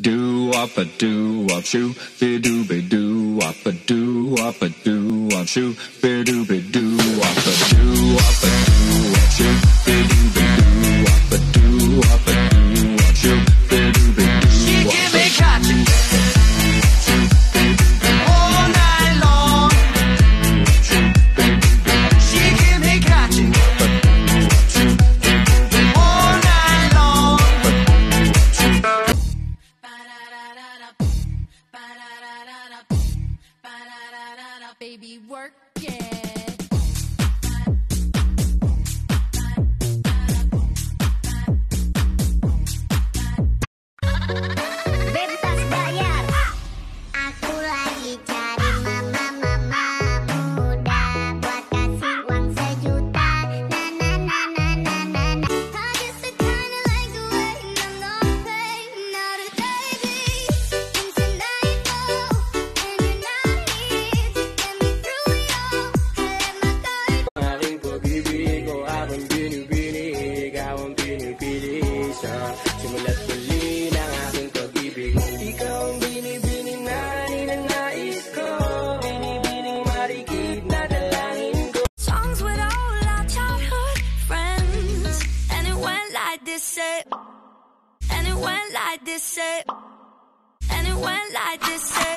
Do wop a do wop shoo, be do be do wop a do wop a do wop shoo, be do be do wop a do Baby, work it. Aking binibinig Ikaw ang pinipili sa simula't muli ng aking pag-ibig Ikaw ang binibining na ninanais ko Binibining marikit na dalangin ko Songs with all our childhood friends. And it went like this, say. And it went like this, say. And it went like this, eh. say.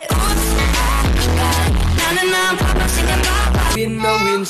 Na na na, papa singing bye bye. Win na win